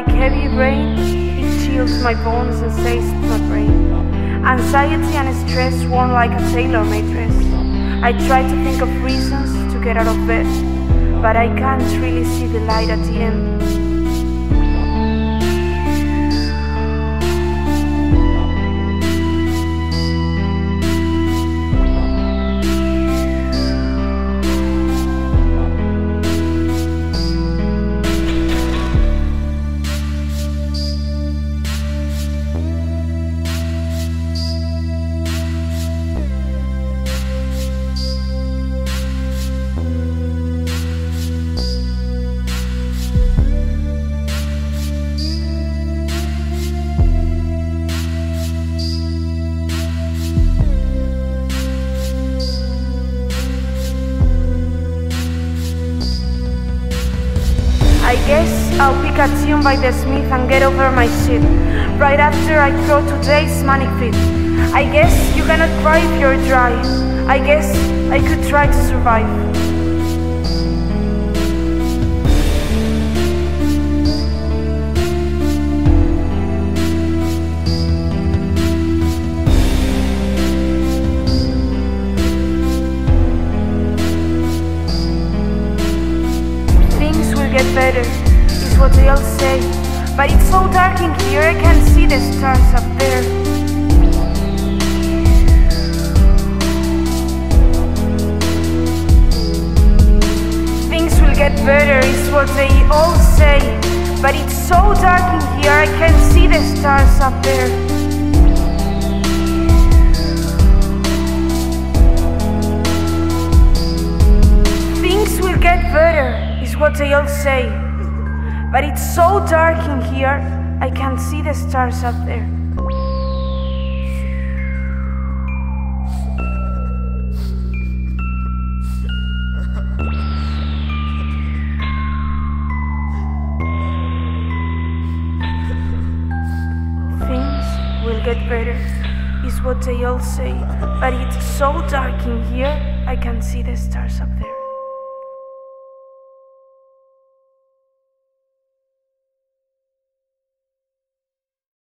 Heavy rain, it chills my bones and to my brain. Anxiety and stress worn like a tailor-made dress. I try to think of reasons to get out of bed, but I can't really see the light at the end. I guess I'll pick a tune by The Smiths and get over my shit. Right after I throw today's manic fit. I guess you cannot cry if you're dry. I guess I could try to survive. Get better, is what they all say. But it's so dark in here, I can't see the stars up there. Things will get better, is what they all say. But it's so dark in here, I can't see the stars up there. Things will get better, what they all say. But it's so dark in here, I can't see the stars up there. Things will get better, is what they all say. But it's so dark in here, I can't see the stars up there.